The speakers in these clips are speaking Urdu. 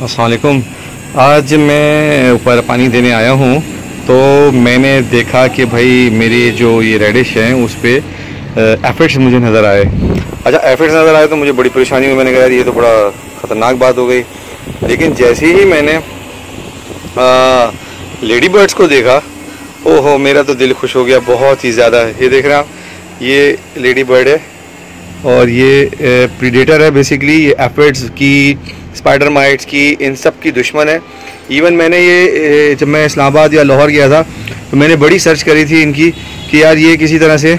السلام علیکم۔ آج میں اوپر پانی دینے آیا ہوں تو میں نے دیکھا کہ بھائی میری جو یہ ریڈش ہیں اس پہ ایفٹس مجھے نظر آئے۔ اچھا ایفٹس نظر آئے تو مجھے بڑی پریشانی ہوئی۔ میں نے کہا یار، یہ تو بڑا خطرناک بات ہو گئی۔ لیکن جیسے ہی میں نے لیڈی برڈس کو دیکھا او ہو میرا تو دل خوش ہو گیا، بہت ہی زیادہ۔ یہ دیکھ رہے ہیں آپ، یہ لیڈی برڈ ہے اور یہ پریڈیٹر ہے بیسیکلی یہ ایفٹس کی اسپائڈر مائٹس کی، ان سب کی دشمن ہے ایون میں نے یہ جب میں اسلام آباد یا لاہور گیا تھا، تو میں نے بڑی سرچ کری تھی ان کی کہ یار یہ کسی طرح سے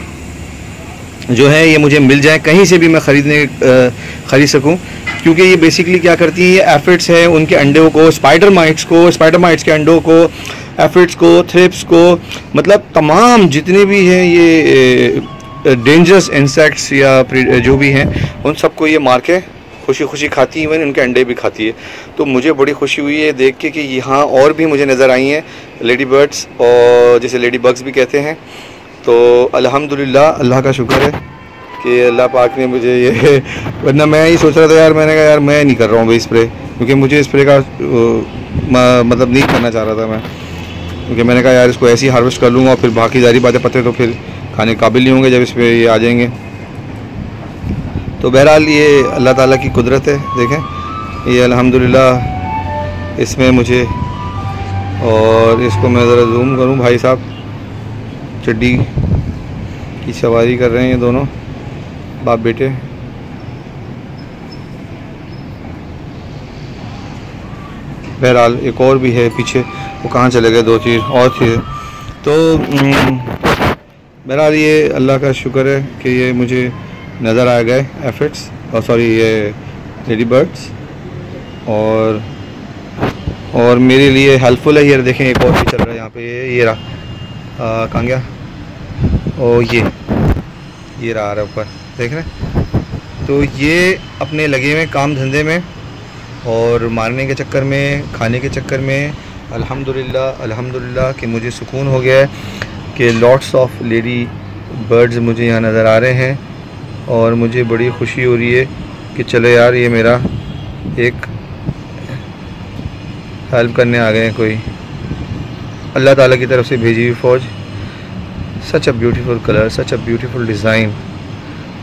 جو ہے یہ مجھے مل جائیں، کہیں سے بھی میں خریدنے خرید سکوں۔ کیونکہ یہ بیسیکلی کیا کرتی ہیں، یہ ایفٹس ہیں ان کے انڈوں کو اسپائڈر مائٹس کو اسپائڈر مائٹس کے انڈوں کو ایفٹس کو تھرپس کو۔ مطلب تمام جتنے بھی ہیں، یہ ڈینجرس انسیکٹس یا جو بھی ہیں، ان سب کو یہ مار کے خوشی خوشی کھاتی ہیں ان کے انڈے بھی کھاتی ہے تو مجھے بڑی خوشی ہوئی ہے دیکھ کے کہ یہاں اور بھی مجھے نظر آئی ہیں لیڈی برڈس اور جسے لیڈی بگس بھی کہتے ہیں۔ تو الحمدللہ، اللہ کا شکر ہے کہ اللہ پاک نے مجھے یہ ورنہ میں ہی سوچ رہا تھا، یار میں نے کہا، یار میں نہیں کر رہا ہوں بھائی اسپرے، کیونکہ مجھے اسپرے کا مطلب نہیں کرنا چاہ رہا تھا میں۔ کیونکہ میں نے کہا، یار اس کو ایسی ہارویسٹ کر لوں گا اور پھر باقی ظاہری باتیں پتے تو پھر کھانے قابل نہیں ہوں گے جب اس پہ یہ آ جائیں گے۔ تو بہرحال یہ اللہ تعالیٰ کی قدرت ہے، دیکھیں۔ یہ الحمدللہ اس میں مجھے اور اس کو میں ذرا زوم کروں۔ بھائی صاحب چڈی کی سواری کر رہے ہیں یہ دونوں۔ باپ بیٹے۔ بہرحال ایک اور بھی ہے پیچھے۔ وہ کہاں چلے گئے؟ دو چیز اور چیز تو بہرحال یہ اللہ کا شکر ہے کہ یہ مجھے نظر آ گئے ایفٹس اور سوری یہ لیڈی برڈس اور اور میرے لیے ہیلپ فل ہے. یہ دیکھیں، ایک اور بھی چل رہا ہے یہاں پہ. یہ رہا. کہاں گیا او oh, یہ. یہ رہا رہا اوپر. دیکھ رہے تو یہ اپنے لگے ہوئے کام دھندے میں اور مارنے کے چکر میں، کھانے کے چکر میں، الحمدللہ الحمدللہ کہ مجھے سکون ہو گیا ہے کہ لاٹس آف لیڈی برڈز مجھے یہاں نظر آ رہے ہیں۔ اور مجھے بڑی خوشی ہو رہی ہے کہ چلے یار، یہ میرا ایک ہیلپ کرنے آ گئے ہیں کوئی۔ اللہ تعالیٰ کی طرف سے بھیجی ہوئی فوج۔ Such a beautiful colour such a beautiful design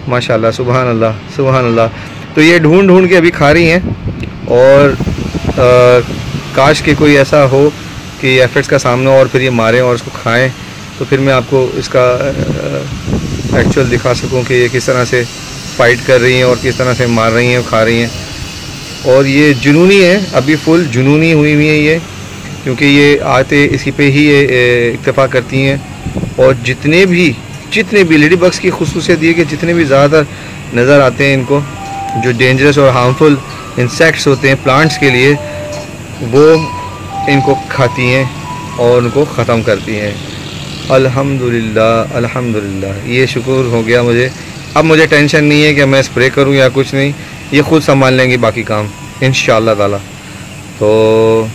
ماشاء اللہ سبحان اللہ سبحان اللہ تو یہ ڈھونڈ ڈھونڈ کے ابھی کھا رہی ہیں۔ اور کاش کہ کوئی ایسا ہو کہ یہ ایفرٹس کا سامنا ہو اور پھر یہ ماریں اور اس کو کھائیں۔ تو پھر میں آپ کو اس کا ایکچوئل دکھا سکوں کہ یہ کس طرح سے فائٹ کر رہی ہیں اور کس طرح سے مار رہی ہیں کھا رہی ہیں۔ اور یہ جنونی ہے ابھی فل جنونی ہوئی ہوئی ہیں یہ، کیونکہ یہ آتے اسی پہ ہی یہ اکتفا کرتی ہیں۔ اور جتنے بھی جتنے بھی لیڈی بگس کی خصوصیت یہ کہ جتنے بھی زیادہ تر نظر آتے ہیں ان کو، جو ڈینجرس اور ہارمفل انسیکٹس ہوتے ہیں پلانٹس کے لیے، وہ ان کو کھاتی ہیں اور ان کو ختم کرتی ہیں۔ الحمدللہ الحمدللہ۔ یہ شکر ہو گیا مجھے۔ اب مجھے ٹینشن نہیں ہے کہ میں اسپرے کروں یا کچھ نہیں، یہ خود سنبھال لیں گے باقی کام، انشاءاللہ تعالی۔ تو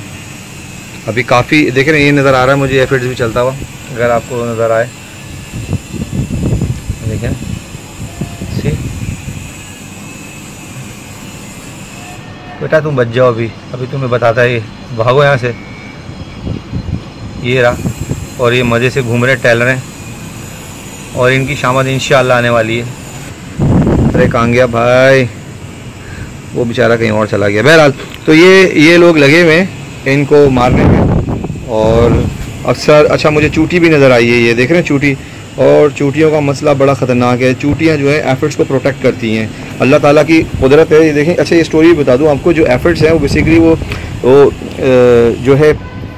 ابھی کافی دیکھ رہے ہیں یہ نظر آ رہا ہے، مجھے ایفرٹس بھی چلتا ہوا۔ اگر آپ کو نظر آئے، دیکھیں۔ سی بیٹا تم بچ جاؤ ابھی۔ ابھی تمہیں بتاتا ہے، یہ بھاگو یہاں سے۔ یہ رہا۔ اور یہ مزے سے گھوم رہے ٹہل رہے ہیں۔ اور ان کی شامت انشاءاللہ آنے والی ہے۔ ارے کہاں گیا بھائی، وہ بیچارہ کہیں اور چلا گیا۔ بہرحال، تو یہ یہ لوگ لگے ہوئے ہیں ان کو مارنے میں۔ اور اکثر اچھا مجھے چوٹی بھی نظر آئی ہے، یہ دیکھ رہے ہیں چوٹی۔ اور چوٹیوں کا مسئلہ بڑا خطرناک ہے۔ چوٹیاں جو ہے ایفرٹس کو پروٹیکٹ کرتی ہیں۔ اللہ تعالیٰ کی قدرت ہے، یہ دیکھیں۔ اچھا یہ اسٹوری بتا دوں آپ کو۔ جو ایفرٹس ہیں، وہ بیسیکلی وہ جو ہے،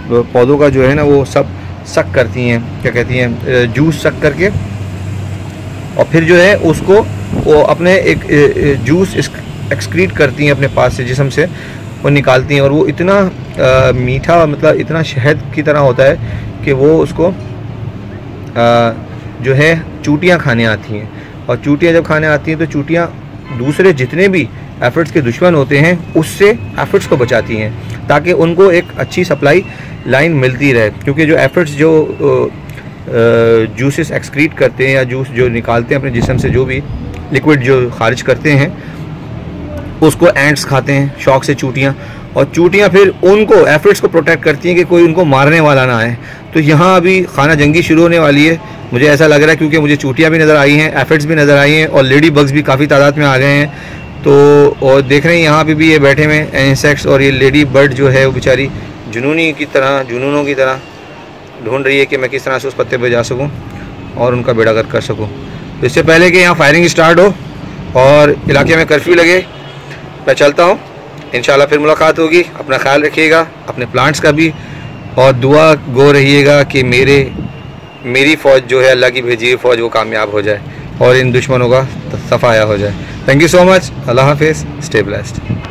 پودوں کا جو ہے نا، وہ سب سک کرتی ہیں، کیا کہتی ہیں جوس سک کر کے۔ اور پھر جو ہے، اس کو وہ اپنے ایک جوس ایکسکریٹ کرتی ہیں اپنے پاس سے، جسم سے، وہ نکالتی ہیں۔ اور وہ اتنا میٹھا مطلب اتنا شہد کی طرح ہوتا ہے کہ وہ اس کو جو ہے، چوٹیاں کھانے آتی ہیں۔ اور چوٹیاں جب کھانے آتی ہیں تو چوٹیاں دوسرے جتنے بھی ایفرٹس کے دشمن ہوتے ہیں، اس سے ایفرٹس کو بچاتی ہیں۔ تاکہ ان کو ایک اچھی سپلائی لائن ملتی رہے۔ کیونکہ جو ایفرٹس جو جوسز ایکسکریٹ کرتے ہیں یا جوس جو نکالتے ہیں اپنے جسم سے جو بھی لکوڈ جو خارج کرتے ہیں، اس کو اینٹس کھاتے ہیں، شوق سے چوٹیاں۔ اور چوٹیاں پھر ان کو ایفرٹس کو پروٹیکٹ کرتی ہیں کہ کوئی ان کو مارنے والا نہ آئے۔ تو یہاں ابھی خانہ جنگی شروع ہونے والی ہے۔ مجھے ایسا لگ رہا ہے کیونکہ مجھے چوٹیاں بھی نظر آئی ہیں ایفرٹس بھی نظر آئی ہیں اور لیڈی بگز بھی کافی تعداد میں آ گئے ہیں۔ تو اور دیکھ رہے ہیں، یہاں پہ بھی یہ بیٹھے ہوئے انسیکٹس اور یہ لیڈی برڈ جو ہے وہ بیچاری جنونی کی طرح، جنونوں کی طرح ڈھونڈ رہی ہے کہ میں کس طرح سے اس پتے پہ جا سکوں اور ان کا بیڑا گر کر سکوں۔ تو اس سے پہلے کہ یہاں فائرنگ اسٹارٹ ہو اور علاقے میں کرفیو لگے، میں چلتا ہوں۔ انشاءاللہ پھر ملاقات ہوگی۔ اپنا خیال رکھیے گا، اپنے پلانٹس کا بھی۔ اور دعا گو رہیے گا کہ میرے، میری فوج جو ہے، اللہ کی بھیجی ہوئی فوج وہ کامیاب ہو جائے اور ان دشمنوں کا صفایا ہو جائے۔ Thank you so much. Allah Hafiz. Stay blessed.